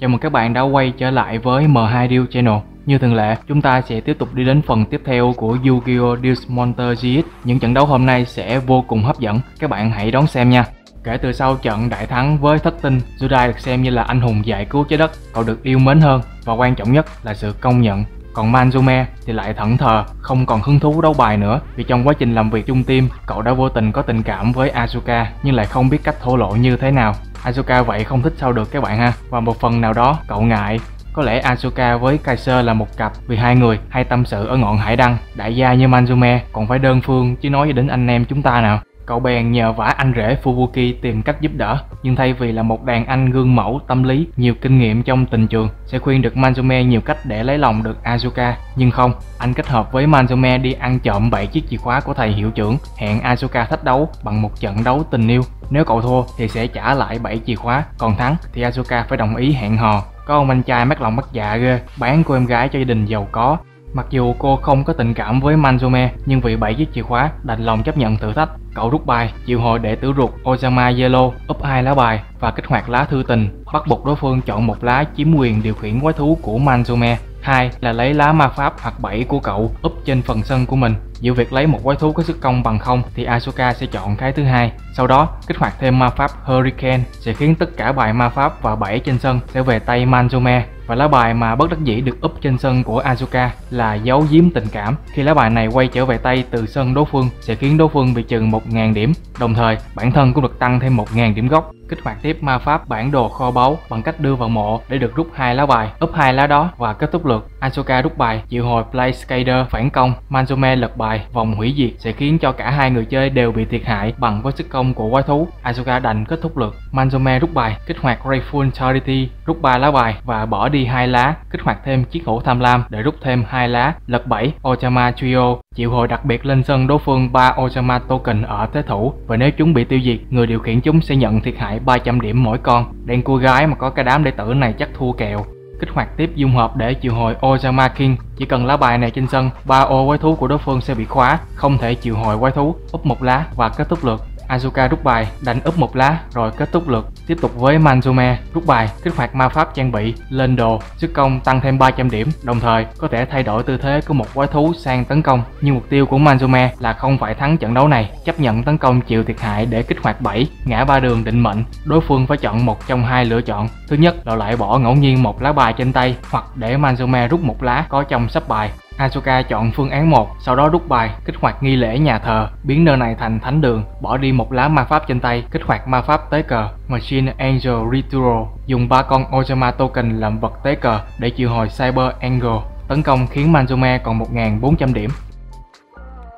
Chào mừng các bạn đã quay trở lại với M2 Deal Channel. Như thường lệ, chúng ta sẽ tiếp tục đi đến phần tiếp theo của Yu-Gi-Oh! Deals Monster GX. Những trận đấu hôm nay sẽ vô cùng hấp dẫn, các bạn hãy đón xem nha. Kể từ sau trận đại thắng với thất tinh, Zudai được xem như là anh hùng giải cứu trái đất, cậu được yêu mến hơn và quan trọng nhất là sự công nhận. Còn Manzume thì lại thẫn thờ, không còn hứng thú đấu bài nữa vì trong quá trình làm việc chung team, cậu đã vô tình có tình cảm với Asuka nhưng lại không biết cách thổ lộ như thế nào. Asuka vậy không thích sao được các bạn ha? Và một phần nào đó, cậu ngại. Có lẽ Asuka với Kaiser là một cặp vì hai người hay tâm sự ở ngọn hải đăng. Đại gia như Manzume, còn phải đơn phương chứ nói đến anh em chúng ta nào. Cậu bèn nhờ vả anh rể Fubuki tìm cách giúp đỡ, nhưng thay vì là một đàn anh gương mẫu tâm lý, nhiều kinh nghiệm trong tình trường, sẽ khuyên được Manzume nhiều cách để lấy lòng được Asuka. Nhưng không, anh kết hợp với Manzume đi ăn trộm 7 chiếc chìa khóa của thầy hiệu trưởng, hẹn Asuka thách đấu bằng một trận đấu tình yêu. Nếu cậu thua thì sẽ trả lại 7 chìa khóa, còn thắng thì Asuka phải đồng ý hẹn hò. Có ông anh trai mắt lòng mắc dạ ghê, bán cô em gái cho gia đình giàu có, Mặc dù cô không có tình cảm với Manzume, nhưng vì bảy chiếc chìa khóa, đành lòng chấp nhận thử thách. Cậu rút bài, triệu hồi đệ tử ruột Ozama Yellow, úp hai lá bài và kích hoạt lá thư tình, bắt buộc đối phương chọn một lá chiếm quyền điều khiển quái thú của Manzume. Hai là lấy lá ma pháp hoặc bảy của cậu úp trên phần sân của mình. Giữa việc lấy một quái thú có sức công bằng không thì Asuka sẽ chọn cái thứ hai. Sau đó, kích hoạt thêm ma pháp Hurricane sẽ khiến tất cả bài ma pháp và bảy trên sân sẽ về tay Manzume và lá bài mà bất đắc dĩ được úp trên sân của Azuka là giấu giếm tình cảm. Khi lá bài này quay trở về tay từ sân đối phương sẽ khiến đối phương bị trừ 1.000 điểm. Đồng thời, bản thân cũng được tăng thêm 1.000 điểm gốc. Kích hoạt tiếp ma pháp bản đồ kho báu bằng cách đưa vào mộ để được rút hai lá bài, úp hai lá đó và kết thúc lượt. Asuka rút bài, triệu hồi Play Skater phản công, Manzume lật bài, vòng hủy diệt sẽ khiến cho cả hai người chơi đều bị thiệt hại bằng với sức công của quái thú. Asuka đành kết thúc lượt. Manzume rút bài, kích hoạt Rayful Charity, rút ba lá bài và bỏ đi hai lá, kích hoạt thêm chiếc hổ tham lam để rút thêm hai lá, lật 7 Ochama Trio, triệu hồi đặc biệt lên sân đối phương 3 Ochama token ở thế thủ và nếu chúng bị tiêu diệt, người điều khiển chúng sẽ nhận thiệt hại 300 điểm mỗi con. Đen cua gái mà có cái đám đệ tử này chắc thua kèo kích hoạt tiếp dung hợp để triệu hồi Ozama King. Chỉ cần lá bài này trên sân, ba ô quái thú của đối phương sẽ bị khóa, không thể triệu hồi quái thú, úp một lá và kết thúc lượt. Azuka rút bài, đánh úp một lá rồi kết thúc lượt. Tiếp tục với Manzume, rút bài, kích hoạt ma pháp trang bị, lên đồ, sức công tăng thêm 300 điểm, đồng thời có thể thay đổi tư thế của một quái thú sang tấn công. Nhưng mục tiêu của Manzume là không phải thắng trận đấu này, chấp nhận tấn công chịu thiệt hại để kích hoạt 7, ngã ba đường định mệnh. Đối phương phải chọn một trong hai lựa chọn. Thứ nhất là loại bỏ ngẫu nhiên một lá bài trên tay hoặc để Manzume rút một lá có trong sắp bài Asuka chọn phương án 1, sau đó rút bài, kích hoạt nghi lễ nhà thờ, biến nơi này thành thánh đường, bỏ đi một lá ma pháp trên tay, kích hoạt ma pháp tế cờ, Machine Angel Ritual, dùng ba con Ojama token làm vật tế cờ để triệu hồi Cyber Angel, tấn công khiến Manzume còn 1.400 điểm.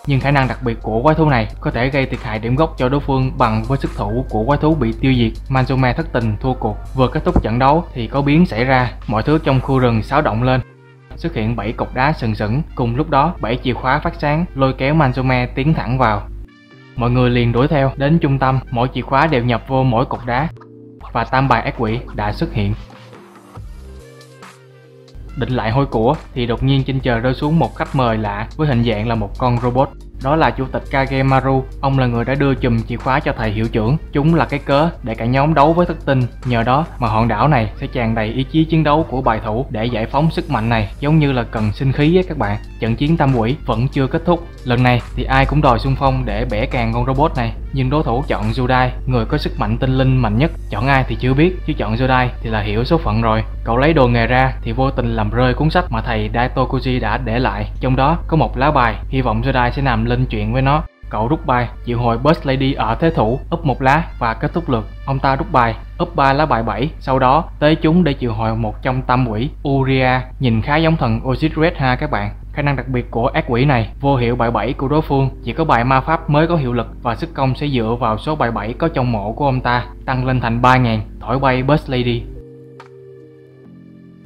Nhưng khả năng đặc biệt của quái thú này có thể gây thiệt hại điểm gốc cho đối phương bằng với sức thủ của quái thú bị tiêu diệt. Manzume thất tình thua cuộc. Vừa kết thúc trận đấu thì có biến xảy ra, mọi thứ trong khu rừng xáo động lên xuất hiện bảy cục đá sừng sững. Cùng lúc đó, bảy chìa khóa phát sáng lôi kéo Manzume tiến thẳng vào. Mọi người liền đuổi theo đến trung tâm, mỗi chìa khóa đều nhập vô mỗi cục đá và tam bài ác quỷ đã xuất hiện. Định lại hôi của thì đột nhiên trên trời rơi xuống một khách mời lạ với hình dạng là một con robot. Đó là chủ tịch Kagemaru, ông là người đã đưa chùm chìa khóa cho thầy hiệu trưởng. Chúng là cái cớ để cả nhóm đấu với thất tinh. Nhờ đó mà hòn đảo này sẽ tràn đầy ý chí chiến đấu của bài thủ để giải phóng sức mạnh này, giống như là cần sinh khí á các bạn. Trận chiến tam quỷ vẫn chưa kết thúc. Lần này thì ai cũng đòi xung phong để bẻ càng con robot này, nhưng đối thủ chọn Judai, người có sức mạnh tinh linh mạnh nhất. Chọn ai thì chưa biết, chứ chọn Judai thì là hiểu số phận rồi. Cậu lấy đồ nghề ra thì vô tình làm rơi cuốn sách mà thầy Daitokuji đã để lại. Trong đó có một lá bài, hy vọng Judai sẽ nằm lên chuyện với nó. Cậu rút bài, triệu hồi Burst Lady ở thế thủ, úp một lá và kết thúc lượt. Ông ta rút bài, úp ba lá bài 7, sau đó tới chúng để triệu hồi một trong tam quỷ Uria, nhìn khá giống thần Osiris ha các bạn. Khả năng đặc biệt của ác quỷ này, vô hiệu bài 7 của đối phương, chỉ có bài ma pháp mới có hiệu lực và sức công sẽ dựa vào số bài 7 có trong mộ của ông ta, tăng lên thành 3000, thổi bay Burst Lady.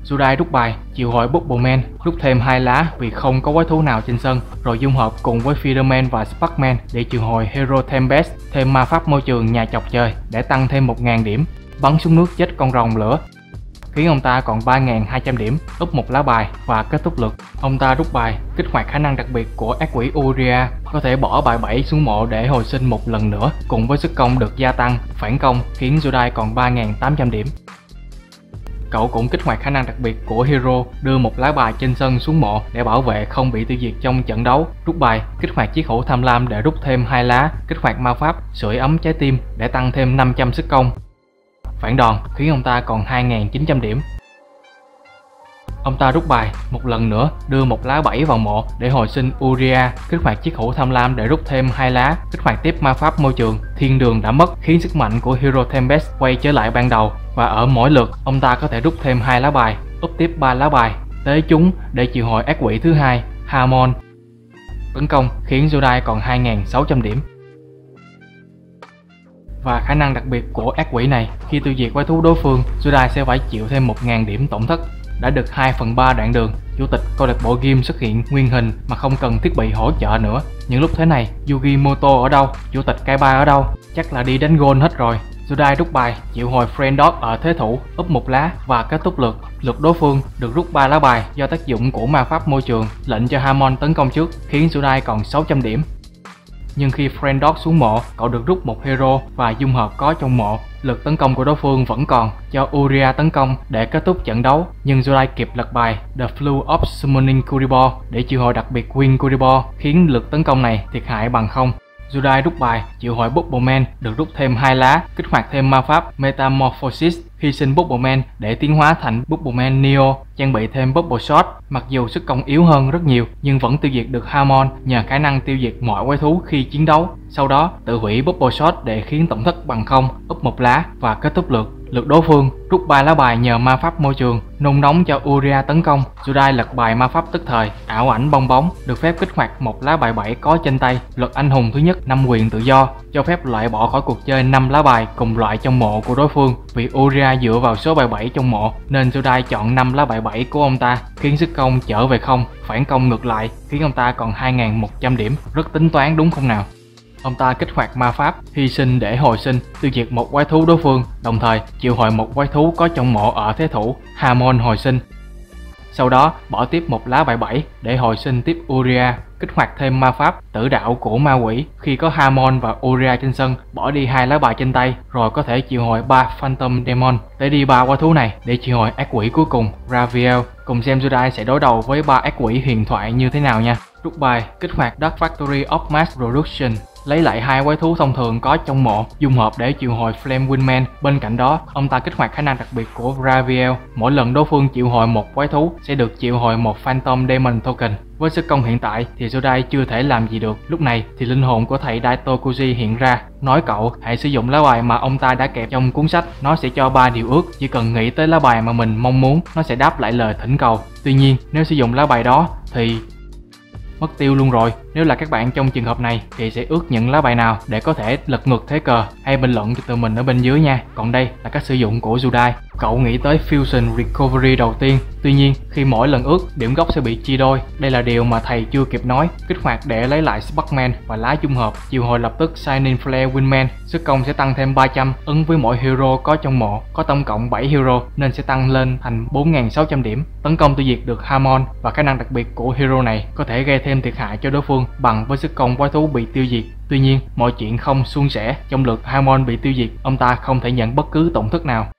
Sudai rút bài, triệu hồi Bubbleman, rút thêm hai lá vì không có quái thú nào trên sân, rồi dung hợp cùng với Feederman và Sparkman để triệu hồi Hero Tempest, thêm ma pháp môi trường nhà chọc trời để tăng thêm 1.000 điểm, bắn xuống nước chết con rồng lửa, khiến ông ta còn 3.200 điểm, úp một lá bài và kết thúc lượt. Ông ta rút bài, kích hoạt khả năng đặc biệt của ác quỷ Uria, có thể bỏ bài 7 xuống mộ để hồi sinh một lần nữa, cùng với sức công được gia tăng, phản công khiến Zodai còn 3.800 điểm. cậu cũng kích hoạt khả năng đặc biệt của hero đưa một lá bài trên sân xuống mộ để bảo vệ không bị tiêu diệt trong trận đấu. Rút bài, kích hoạt chiếc hũ tham lam để rút thêm hai lá, kích hoạt ma pháp, sưởi ấm trái tim để tăng thêm 500 sức công. Phản đòn khiến ông ta còn 2.900 điểm. Ông ta rút bài, một lần nữa đưa một lá bảy vào mộ để hồi sinh Uria, kích hoạt chiếc hũ tham lam để rút thêm hai lá, kích hoạt tiếp ma pháp môi trường, thiên đường đã mất khiến sức mạnh của Hero Tempest quay trở lại ban đầu và ở mỗi lượt ông ta có thể rút thêm hai lá bài, úp tiếp ba lá bài, tế chúng để triệu hồi ác quỷ thứ hai, Harmon. Tấn công khiến Jodai còn 2.600 điểm. Và khả năng đặc biệt của ác quỷ này, khi tiêu diệt quái thú đối phương, Jodai sẽ phải chịu thêm 1.000 điểm tổn thất đã được 2 phần 3 đoạn đường, chủ tịch câu lạc bộ Gim xuất hiện nguyên hình mà không cần thiết bị hỗ trợ nữa. Những lúc thế này, Yugi Moto ở đâu? Chủ tịch Kaiba ở đâu? Chắc là đi đánh gôn hết rồi. Judai rút bài, chịu hồi Friend Dog ở thế thủ, úp một lá và kết thúc lượt. Lượt đối phương được rút 3 lá bài do tác dụng của ma pháp môi trường, lệnh cho Hamon tấn công trước, khiến Judai còn 600 điểm. Nhưng khi Frendog xuống mộ, cậu được rút một hero và dung hợp có trong mộ Lực tấn công của đối phương vẫn còn cho Uria tấn công để kết thúc trận đấu, nhưng Jolai kịp lật bài The Flu of Summoning Kuribor để triệu hồi đặc biệt Wing Kuribor, khiến lực tấn công này thiệt hại bằng không. Judai rút bài, triệu hồi Bubble được rút thêm hai lá, kích hoạt thêm ma pháp Metamorphosis, hy sinh Bubble để tiến hóa thành Bubble Neo, trang bị thêm Bubble Shot. Mặc dù sức công yếu hơn rất nhiều, nhưng vẫn tiêu diệt được Harmon nhờ khả năng tiêu diệt mọi quái thú khi chiến đấu. Sau đó, tự hủy Bubble Shot để khiến tổng thất bằng không, úp một lá và kết thúc lượt. Lượt đối phương rút ba lá bài nhờ ma pháp môi trường, nung nóng cho Uria tấn công. Judai lật bài ma pháp tức thời, ảo ảnh bong bóng, được phép kích hoạt một lá bài 7 có trên tay. Luật anh hùng thứ nhất năm quyền tự do, cho phép loại bỏ khỏi cuộc chơi 5 lá bài cùng loại trong mộ của đối phương. Vì Uria dựa vào số bài 7 trong mộ, nên Judai chọn 5 lá bài 7 của ông ta, khiến sức công trở về không, phản công ngược lại, khiến ông ta còn 2.100 điểm. Rất tính toán đúng không nào? Ông ta kích hoạt ma pháp, hy sinh để hồi sinh, tiêu diệt một quái thú đối phương, đồng thời triệu hồi một quái thú có trong mộ ở thế thủ, Hamon hồi sinh. Sau đó, bỏ tiếp một lá bài 7 để hồi sinh tiếp Uria, kích hoạt thêm ma pháp tử đạo của ma quỷ. Khi có Hamon và Uria trên sân, bỏ đi hai lá bài trên tay, rồi có thể triệu hồi ba Phantom Demon để đi ba quái thú này để triệu hồi ác quỷ cuối cùng, Raviel. Cùng xem Judai sẽ đối đầu với ba ác quỷ huyền thoại như thế nào nha. Rút bài, kích hoạt Dark Factory of Mass Production lấy lại hai quái thú thông thường có trong mộ, dung hợp để triệu hồi Flame Windman. Bên cạnh đó, ông ta kích hoạt khả năng đặc biệt của Raviel. Mỗi lần đối phương triệu hồi một quái thú sẽ được triệu hồi một Phantom Demon Token. Với sức công hiện tại thì Jodai chưa thể làm gì được. Lúc này thì linh hồn của thầy Daitokuji hiện ra, nói cậu hãy sử dụng lá bài mà ông ta đã kẹp trong cuốn sách. Nó sẽ cho ba điều ước, chỉ cần nghĩ tới lá bài mà mình mong muốn, nó sẽ đáp lại lời thỉnh cầu. Tuy nhiên, nếu sử dụng lá bài đó thì mất tiêu luôn rồi. Nếu là các bạn trong trường hợp này thì sẽ ước những lá bài nào để có thể lật ngược thế cờ hay bình luận cho tụi mình ở bên dưới nha. Còn đây là cách sử dụng của Judai. Cậu nghĩ tới Fusion Recovery đầu tiên, tuy nhiên khi mỗi lần ước, điểm gốc sẽ bị chia đôi. Đây là điều mà thầy chưa kịp nói. Kích hoạt để lấy lại Sparkman và lá dung hợp, chiều hồi lập tức Shining Flare Windman. Sức công sẽ tăng thêm 300, ứng với mỗi hero có trong mộ. Có tổng cộng 7 hero nên sẽ tăng lên thành 4.600 điểm. Tấn công tiêu diệt được Harmon và khả năng đặc biệt của hero này có thể gây thêm thiệt hại cho đối phương bằng với sức công quái thú bị tiêu diệt. Tuy nhiên, mọi chuyện không suôn sẻ. Trong lượt Harmon bị tiêu diệt, ông ta không thể nhận bất cứ tổn thất nào.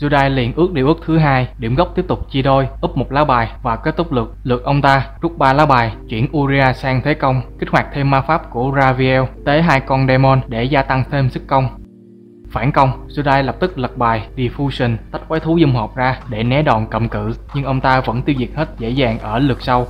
Judai liền ước điều ước thứ hai, điểm gốc tiếp tục chia đôi, úp một lá bài và kết thúc lượt. Lượt ông ta rút ba lá bài, chuyển Uria sang thế công, kích hoạt thêm ma pháp của Raviel, tế hai con demon để gia tăng thêm sức công. Phản công, Judai lập tức lật bài Diffusion tách quái thú dung hợp ra để né đòn cầm cự, nhưng ông ta vẫn tiêu diệt hết dễ dàng ở lượt sau.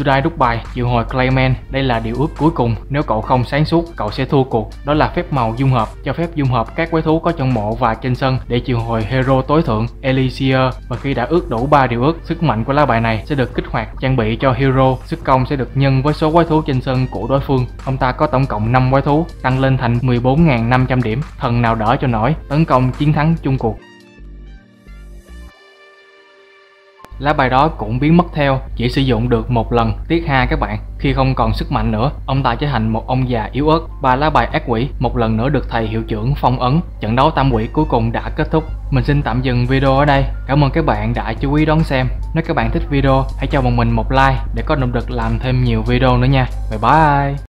Judai rút bài triệu hồi Clayman, đây là điều ước cuối cùng, nếu cậu không sáng suốt, cậu sẽ thua cuộc. Đó là phép màu dung hợp, cho phép dung hợp các quái thú có trong mộ và trên sân để triệu hồi hero tối thượng Elixir và khi đã ước đủ 3 điều ước, sức mạnh của lá bài này sẽ được kích hoạt trang bị cho hero, sức công sẽ được nhân với số quái thú trên sân của đối phương. Ông ta có tổng cộng 5 quái thú, tăng lên thành 14.500 điểm, thần nào đỡ cho nổi, tấn công chiến thắng chung cuộc. Lá bài đó cũng biến mất theo, chỉ sử dụng được một lần, tiếc ha các bạn. Khi không còn sức mạnh nữa, ông ta trở thành một ông già yếu ớt. Ba lá bài ác quỷ một lần nữa được thầy hiệu trưởng phong ấn. Trận đấu tam quỷ cuối cùng đã kết thúc. Mình xin tạm dừng video ở đây. Cảm ơn các bạn đã chú ý đón xem. Nếu các bạn thích video, hãy cho bọn mình một like để có động lực làm thêm nhiều video nữa nha. Bye bye!